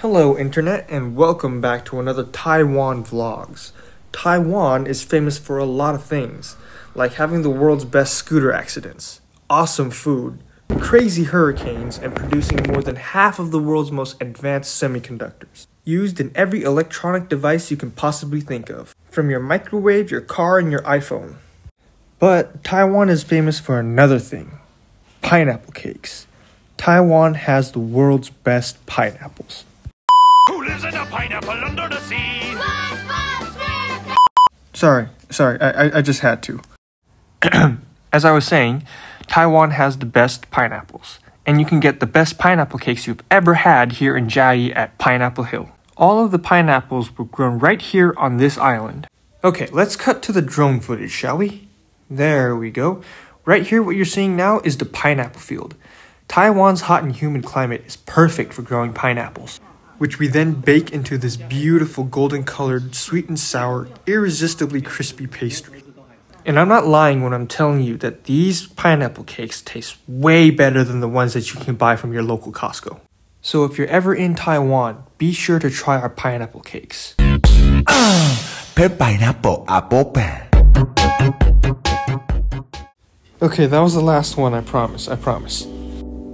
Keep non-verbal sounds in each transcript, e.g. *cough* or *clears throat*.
Hello, Internet, and welcome back to another Taiwan Vlogs. Taiwan is famous for a lot of things, like having the world's best scooter accidents, awesome food, crazy hurricanes, and producing more than half of the world's most advanced semiconductors, used in every electronic device you can possibly think of, from your microwave, your car, and your iPhone. But Taiwan is famous for another thing pineapple cakes. Taiwan has the world's best pineapples. Pineapple under the sea? Sorry, sorry, I, I, I just had to. *clears throat* As I was saying, Taiwan has the best pineapples, and you can get the best pineapple cakes you've ever had here in Chiayi at Pineapple Hill. All of the pineapples were grown right here on this island. Okay, let's cut to the drone footage, shall we? There we go. Right here, what you're seeing now is the pineapple field. Taiwan's hot and humid climate is perfect for growing pineapples, which we then bake into this beautiful golden colored, sweet and sour, irresistibly crispy pastry. And I'm not lying when I'm telling you that these pineapple cakes taste way better than the ones that you can buy from your local Costco. So if you're ever in Taiwan, be sure to try our pineapple cakes. Per pineapple apple pen. Okay, that was the last one, I promise, I promise.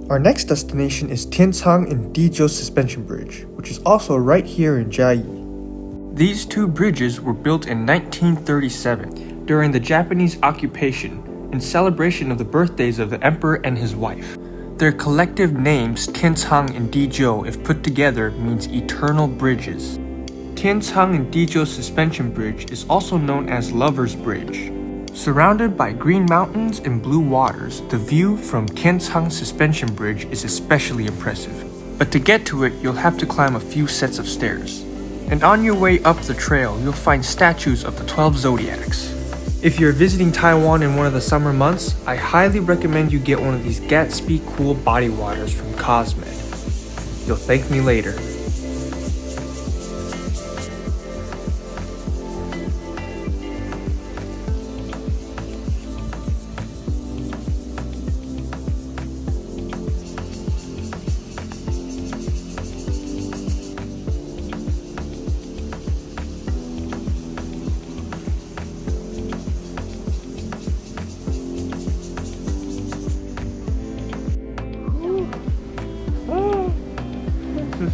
Our next destination is Tianchang and Dijiu Suspension Bridge, which is also right here in Chiayi. These two bridges were built in 1937 during the Japanese occupation in celebration of the birthdays of the emperor and his wife. Their collective names, Tianchang and Dijiu, if put together, means eternal bridges. Tianchang and Dijiu Suspension Bridge is also known as Lover's Bridge. Surrounded by green mountains and blue waters, the view from Tianchang Suspension Bridge is especially impressive. But to get to it, you'll have to climb a few sets of stairs. And on your way up the trail, you'll find statues of the 12 zodiacs. If you're visiting Taiwan in one of the summer months, I highly recommend you get one of these Gatsby Cool Body Waters from Cosmed. You'll thank me later.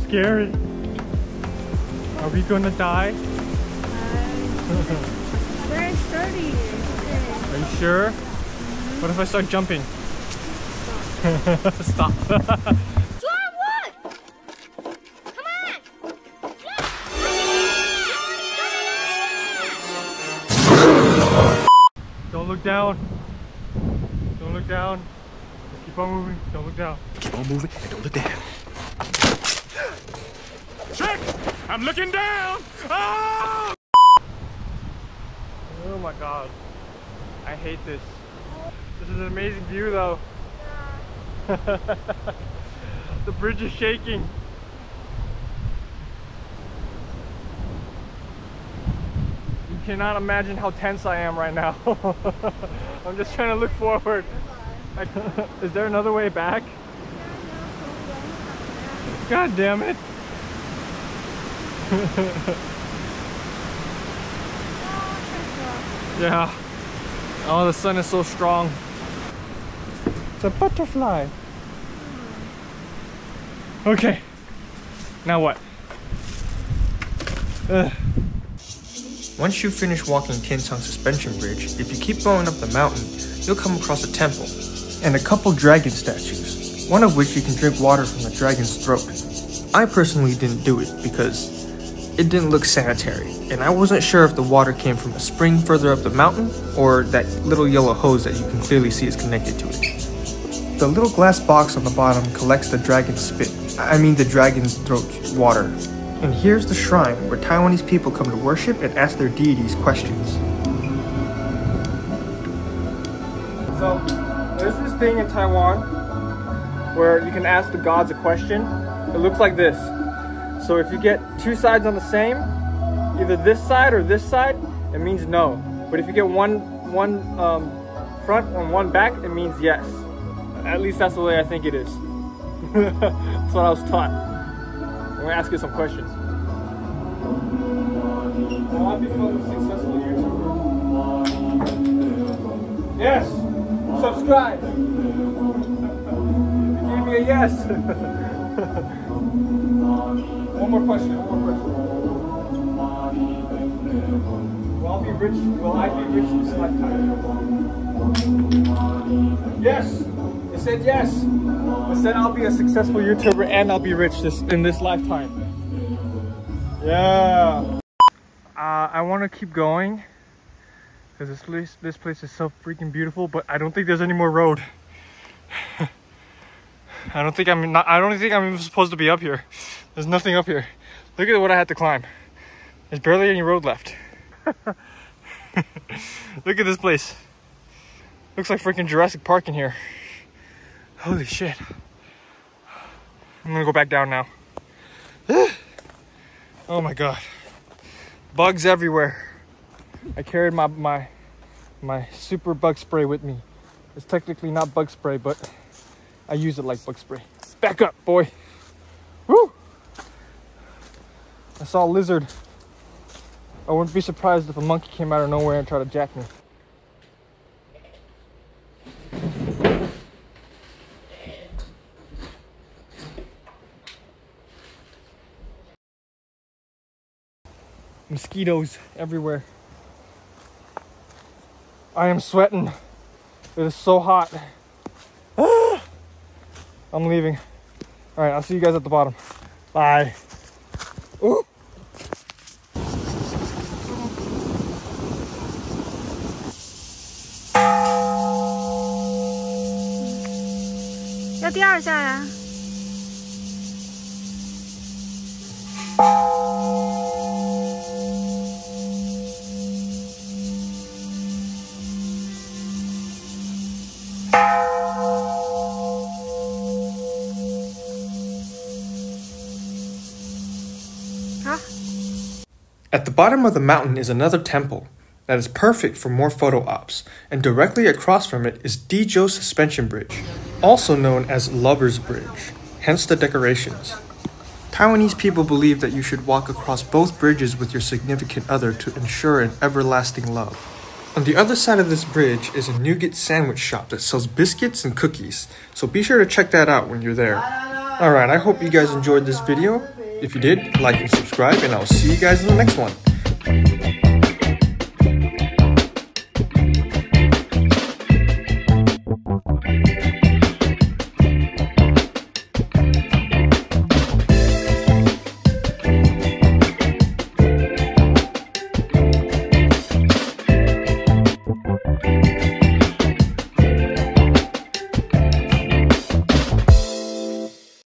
Scary. Are we gonna die? Very sturdy. Are you sure? What if I start jumping? *laughs* Stop. *laughs* John, what? Come on! Don't look down. Don't look down. Keep on moving. Don't look down. Keep on moving and don't look down. Check! I'm looking down! Oh! Oh my god. I hate this. This is an amazing view though. *laughs* the bridge is shaking. You cannot imagine how tense I am right now. *laughs* I'm just trying to look forward. *laughs* Is there another way back? God damn it. *laughs* Yeah. Oh, the sun is so strong. It's a butterfly. Okay. Now what? Ugh. Once you finish walking Tianchang Suspension Bridge, if you keep going up the mountain, you'll come across a temple and a couple dragon statues, one of which you can drink water from the dragon's throat. I personally didn't do it because it didn't look sanitary, and I wasn't sure if the water came from a spring further up the mountain or that little yellow hose that you can clearly see is connected to it. The little glass box on the bottom collects the dragon's spit, I mean the dragon's throat water. And here's the shrine where Taiwanese people come to worship and ask their deities questions. Thing in Taiwan where you can ask the gods a question. It looks like this. So if you get two sides on the same, either this side or this side, it means no. But if you get one one um, front and one back, it means yes. At least that's the way I think it is. *laughs* that's what I was taught. I'm gonna ask you some questions. Yes. Subscribe. Gave me a yes. *laughs* one more question. One more question. Will I be rich? Will I be rich this lifetime? Yes. It said yes. It said I'll be a successful YouTuber and I'll be rich this in this lifetime. Yeah. Uh, I want to keep going because this place this place is so freaking beautiful, but I don't think there's any more road. *sighs* I don't think I'm not. I don't think I'm even supposed to be up here. There's nothing up here. Look at what I had to climb. There's barely any road left. *laughs* Look at this place. Looks like freaking Jurassic Park in here. Holy shit. I'm gonna go back down now. *gasps* oh my god. Bugs everywhere. I carried my my my super bug spray with me. It's technically not bug spray, but I use it like bug spray. Back up, boy. Woo! I saw a lizard. I wouldn't be surprised if a monkey came out of nowhere and tried to jack me. Mosquitoes everywhere. I am sweating. It is so hot. *gasps* I'm leaving. All right, I'll see you guys at the bottom. Bye. Ooh. 要第二下呀。 At the bottom of the mountain is another temple that is perfect for more photo ops, and directly across from it is Dijiu Suspension Bridge, also known as Lover's Bridge, hence the decorations. Taiwanese people believe that you should walk across both bridges with your significant other to ensure an everlasting love. On the other side of this bridge is a nougat sandwich shop that sells biscuits and cookies, so be sure to check that out when you're there. Alright, I hope you guys enjoyed this video. If you did, like and subscribe, and I'll see you guys in the next one.